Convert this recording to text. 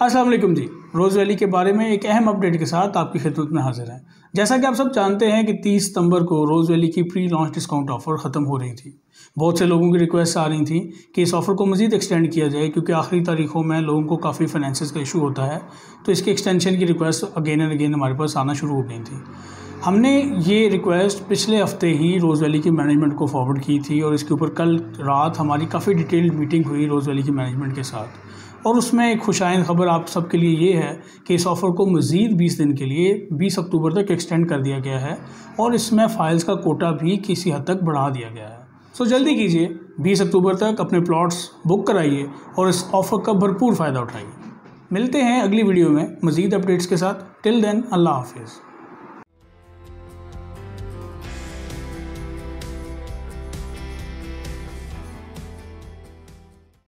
वालेकुम जी। रोज़ वैली के बारे में एक अहम अपडेट के साथ आपकी खिदमत में हाजिर हैं। जैसा कि आप सब जानते हैं कि 30 सितंबर को रोज़ वैली की प्री लॉन्च डिस्काउंट ऑफ़र ख़त्म हो रही थी। बहुत से लोगों की रिक्वेस्ट आ रही थी कि इस ऑफ़र को मज़ीद एक्सटेंड किया जाए, क्योंकि आखिरी तारीखों में लोगों को काफ़ी फाइनेंस का इशू होता है। तो इसके एक्सटेंशन की रिक्वेस्ट अगेन एंड अगेन हमारे पास आना शुरू हो गई थी। हमने ये रिक्वेस्ट पिछले हफ़्ते ही रोज़ वैली की मैनेजमेंट को फॉरवर्ड की थी और इसके ऊपर कल रात हमारी काफ़ी डिटेल्ड मीटिंग हुई रोज़ वैली की मैनेजमेंट के साथ। और उसमें एक खुशाइन ख़बर आप सबके लिए ये है कि इस ऑफ़र को मज़ीद 20 दिन के लिए 20 अक्टूबर तक एक्सटेंड कर दिया गया है और इसमें फ़ाइल्स का कोटा भी किसी हद तक बढ़ा दिया गया है। सो जल्दी कीजिए। 20 अक्टूबर तक अपने प्लॉट्स बुक कराइए और इस ऑफ़र का भरपूर फ़ायदा उठाइए। मिलते हैं अगली वीडियो में मज़ीद अपडेट्स के साथ। टिल देन अल्लाह हाफिज़।